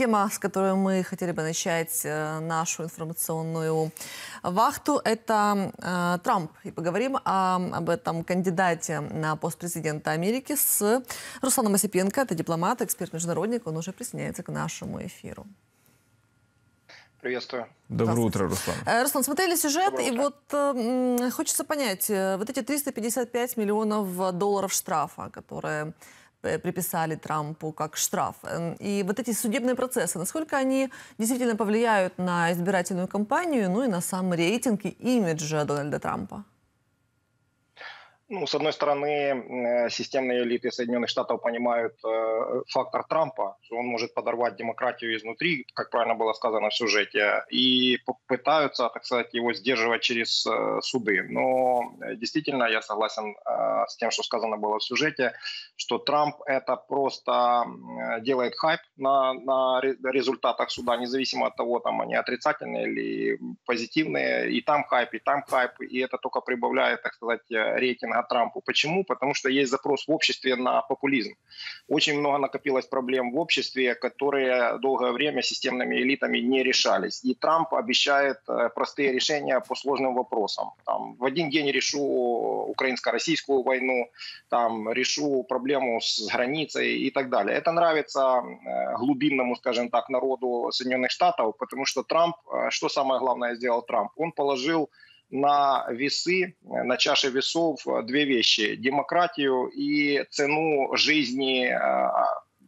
тема, с которой мы хотели бы начать э, нашу информационную вахту, это э, Трамп. И поговорим о, об этом кандидате на пост президента Америки с Русланом Осипенко. Это дипломат, эксперт-международник. Он уже присоединяется к нашему эфиру. Приветствую. Доброе утро, Руслан. Э, Руслан, смотрели сюжет, и вот э, хочется понять, э, вот эти 355 миллионов долларов штрафа, которые приписали Трампу как штраф, и вот эти судебные процессы, насколько они действительно повлияют на избирательную кампанию, ну и на сам рейтинг и имидж Дональда Трампа? Ну, с одной стороны, э, системные элиты Соединенных Штатов понимают э, фактор Трампа, что он может подорвать демократию изнутри, как правильно было сказано в сюжете, и пытаются, так сказать, его сдерживать через э, суды. Но действительно, я согласен с тем, что сказано было в сюжете, что Трамп это просто делает хайп на, на результатах суда, независимо от того, там они отрицательные или позитивные, и там хайп, и там хайп, и это только прибавляет, так сказать, рейтинга Трампу. Почему? Потому что есть запрос в обществе на популизм. Очень много накопилось проблем в обществе, которые долгое время системными элитами не решались. И Трамп обещает э, простые решения по сложным вопросам. Там, в один день решу украинско-российскую войну, там, решу проблему с границей и так далее. Это нравится э, глубинному, скажем так, народу Соединенных Штатов, потому что Трамп, э, что самое главное сделал Трамп? Он положил на весы, на чаше весов две вещи. Демократию и цену жизни э,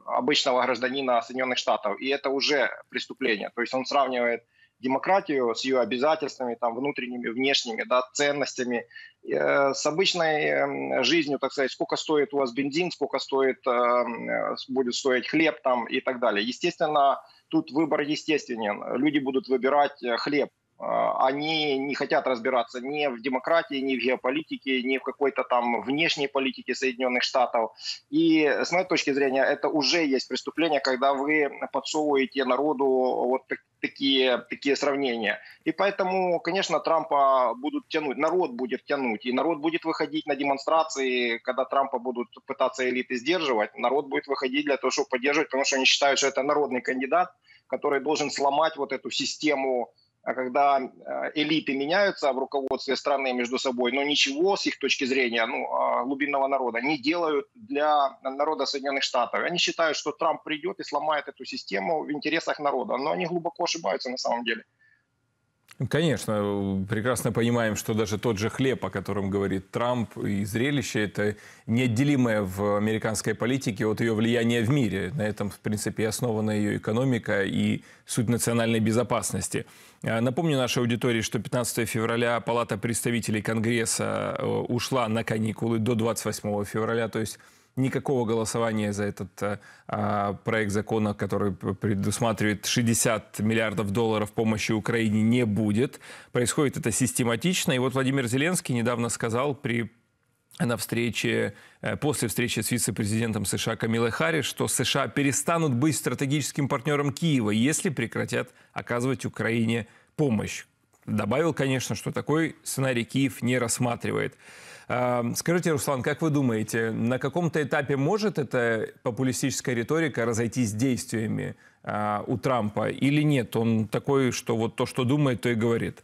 обычного гражданина Соединенных Штатов. И это уже преступление. То есть он сравнивает демократию с ее обязательствами, там, внутренними, внешними, да, ценностями, э, с обычной эм, жизнью, так сказать, сколько стоит у вас бензин, сколько стоит, э, будет стоить хлеб там и так далее. Естественно, тут выбор естественен. Люди будут выбирать хлеб, они не хотят разбираться ни в демократии, ни в геополитике, ни в какой-то там внешней политике Соединенных Штатов. И с моей точки зрения, это уже есть преступление, когда вы подсовываете народу вот такие, такие сравнения. И поэтому, конечно, Трампа будут тянуть, народ будет тянуть, и народ будет выходить на демонстрации, когда Трампа будут пытаться элиты сдерживать, народ будет выходить для того, чтобы поддерживать, потому что они считают, что это народный кандидат, который должен сломать вот эту систему а когда э, элиты меняются в руководстве страны между собой, но ничего с их точки зрения, ну, а, глубинного народа, не делают для народа Соединенных Штатов. Они считают, что Трамп придет и сломает эту систему в интересах народа, но они глубоко ошибаются на самом деле. Конечно, прекрасно понимаем, что даже тот же хлеб, о котором говорит Трамп, и зрелище – это неотделимое в американской политике от ее влияния в мире. На этом, в принципе, основана ее экономика и суть национальной безопасности. А, напомню нашей аудитории, что 15 февраля Палата представителей Конгресса э, ушла на каникулы до 28 февраля, то есть никакого голосования за этот э, а, проект закона, который предусматривает 60 миллиардов долларов помощи Украине, не будет. Происходит это систематично. И вот Владимир Зеленский недавно сказал при на встрече, э, после встречи с вице-президентом США Камилой Харрис, что США перестанут быть стратегическим партнером Киева, если прекратят оказывать Украине помощь. Добавил, конечно, что такой сценарий Киев не рассматривает. Скажите, Руслан, как вы думаете, на каком-то этапе может эта популистическая риторика разойтись действиями а, у Трампа или нет? Он такой, что вот то, что думает, то и говорит.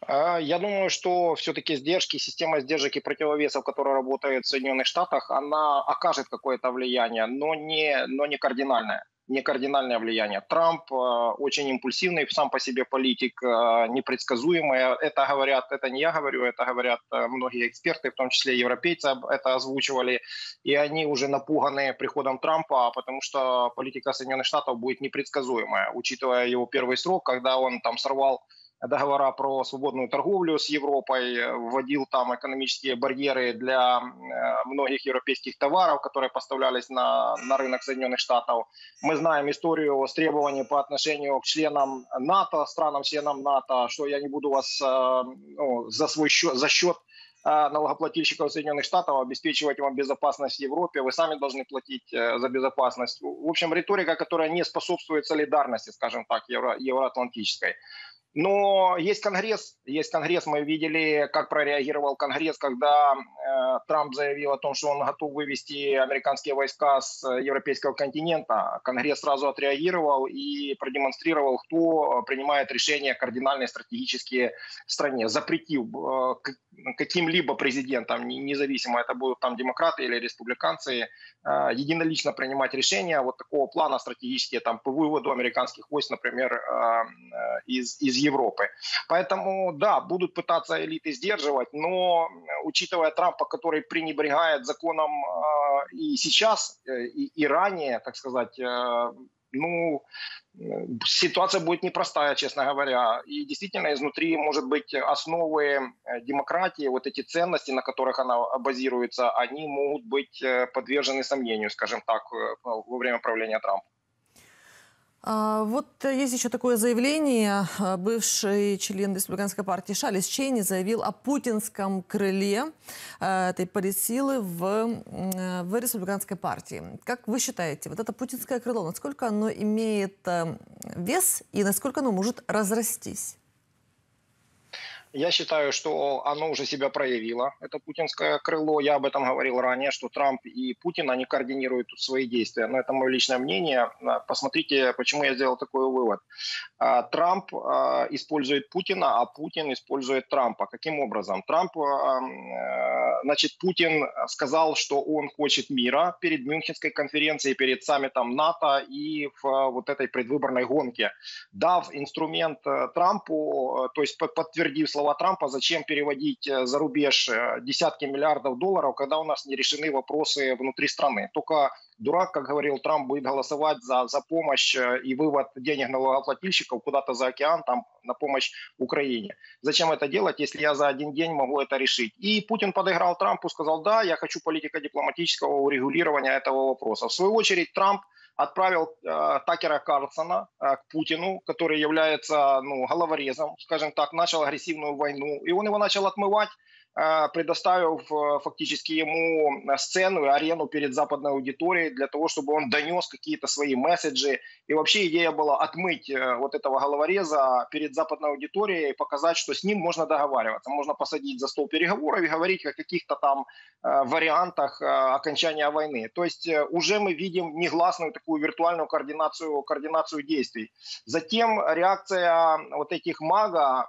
А, я думаю, что все-таки сдержки, система сдержек и противовесов, которая работает в Соединенных Штатах, она окажет какое-то влияние, но не, но не кардинальное не кардинальное влияние. Трамп э, очень импульсивный сам по себе политик, э, непредсказуемый. Это говорят, это не я говорю, это говорят э, многие эксперты, в том числе европейцы это озвучивали. И они уже напуганы приходом Трампа, потому что политика Соединенных Штатов будет непредсказуемая, учитывая его первый срок, когда он там сорвал договора про свободную торговлю с Европой, вводил там экономические барьеры для э, многих европейских товаров, которые поставлялись на, на рынок Соединенных Штатов. Мы знаем историю с требованием по отношению к членам НАТО, странам-членам НАТО, что я не буду вас э, ну, за свой счет, за счет э, налогоплательщиков Соединенных Штатов обеспечивать вам безопасность в Европе, вы сами должны платить за безопасность. В общем, риторика, которая не способствует солидарности, скажем так, евро, евроатлантической. Но есть Конгресс, есть Конгресс. Мы видели, как прореагировал Конгресс, когда э, Трамп заявил о том, что он готов вывести американские войска с европейского континента. Конгресс сразу отреагировал и продемонстрировал, кто принимает решения кардинальные стратегические в стране, запретив э, каким-либо президентам, независимо это будут там демократы или республиканцы, э, единолично принимать решения вот такого плана стратегические там по выводу американских войск, например, э, из, из Европы. Поэтому, да, будут пытаться элиты сдерживать, но учитывая Трампа, который пренебрегает законом и сейчас, и, и ранее, так сказать, ну, ситуация будет непростая, честно говоря. И действительно изнутри, может быть, основы э, демократии, вот эти ценности, на которых она базируется, они могут быть э, подвержены сомнению, скажем так, э, во время правления Трампа. А, вот есть еще такое заявление. Бывший член республиканской партии Шалис Чейни заявил о путинском крыле э, этой политсилы в, э, в республиканской партии. Как вы считаете, вот это путинское крыло, насколько оно имеет э, вес и насколько оно может разрастись? Я считаю, что оно уже себя проявило, это путинское крыло. Я об этом говорил ранее, что Трамп и Путин, они координируют свои действия. Но это мое личное мнение. Посмотрите, почему я сделал такой вывод. А, Трамп а, использует Путина, а Путин использует Трампа. Каким образом? Трамп, а, значит, Путин сказал, что он хочет мира перед Мюнхенской конференцией, перед саммитом НАТО и в вот этой предвыборной гонке, дав инструмент Трампу, то есть подтвердив слова слова Трампа, зачем переводить э, за рубеж э, десятки миллиардов долларов, когда у нас не решены вопросы внутри страны. Только дурак, как говорил Трамп, будет голосовать за, за помощь э, и вывод денег налогоплательщиков куда-то за океан, там, на помощь Украине. Зачем это делать, если я за один день могу это решить? И Путин подыграл Трампу, сказал, да, я хочу политико-дипломатического урегулирования этого вопроса. В свою очередь Трамп отправил э, Такера Карлсона э, к Путину, который является ну, головорезом, скажем так, начал агрессивную войну, и он его начал отмывать Э, предоставив э, фактически ему э, сцену и арену перед западной аудиторией для того, чтобы он донес какие-то свои месседжи. И вообще идея была отмыть вот этого головореза перед западной аудиторией и показать, что с ним можно договариваться. Можно посадить за стол переговоров и говорить о каких-то там вариантах окончания войны. То есть уже мы видим негласную такую виртуальную координацию, координацию действий. Затем реакция вот этих мага,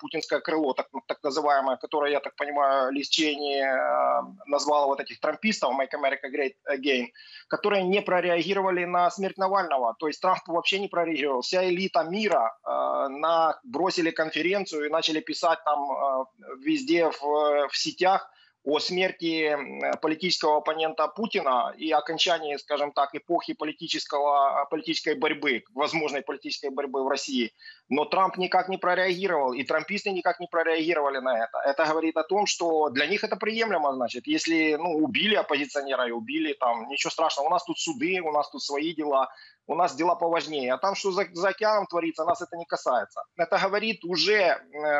путинское крыло, так, так называемое, которое, я так так понимаю, Лиз Чейни э, назвала вот этих трампистов «Make America Great Again», которые не прореагировали на смерть Навального. То есть Трамп вообще не прореагировал. Вся элита мира э, на, бросили конференцию и начали писать там э, везде в, в сетях о смерти политического оппонента Путина и окончании, скажем так, эпохи политического, политической борьбы, возможной политической борьбы в России. Но Трамп никак не прореагировал, и трамписты никак не прореагировали на это. Это говорит о том, что для них это приемлемо, значит. Если ну, убили оппозиционера и убили, там, ничего страшного. У нас тут суды, у нас тут свои дела, у нас дела поважнее. А там, что за, за океаном творится, нас это не касается. Это говорит уже э,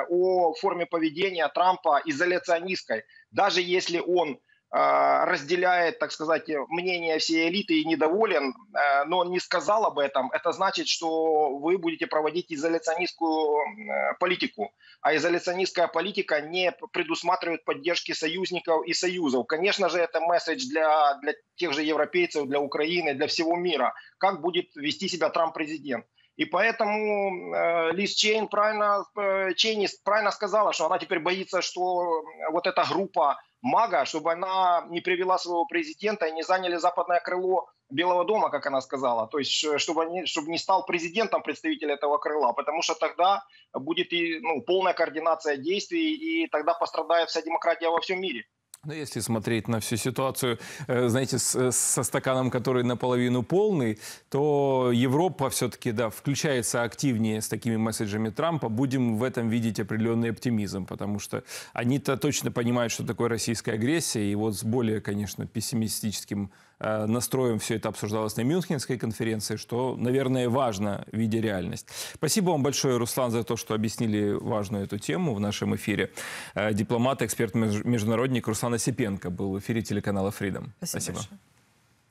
о форме поведения Трампа изоляционистской даже если он разделяет, так сказать, мнение всей элиты и недоволен, а, но он не сказал об этом, это значит, что вы будете проводить изоляционистскую политику. А изоляционистская политика не предусматривает поддержки союзников и союзов. Конечно же, это месседж для, для тех же европейцев, для Украины, для всего мира. Как будет вести себя Трамп-президент. И поэтому э, Лиз Чейн правильно, э, Чейни правильно сказала, что она теперь боится, что вот эта группа МАГА, чтобы она не привела своего президента и не заняли западное крыло Белого дома, как она сказала. То есть, э, чтобы, они, чтобы не стал президентом представитель этого крыла, потому что тогда будет и ну, полная координация действий, и тогда пострадает вся демократия во всем мире. Ну, если смотреть на всю ситуацию, э, знаете, с, со стаканом, который наполовину полный, то Европа все-таки, да, включается активнее с такими месседжами Трампа. Будем в этом видеть определенный оптимизм, потому что они-то точно понимают, что такое российская агрессия, и вот с более, конечно, пессимистическим Э, настроем все это обсуждалось на Мюнхенской конференции, что, наверное, важно, видя реальность. Спасибо вам большое, Руслан, за то, что объяснили важную эту тему в нашем эфире. Э, дипломат, эксперт-международник Руслан Осипенко был в эфире телеканала Freedom. Спасибо. Спасибо.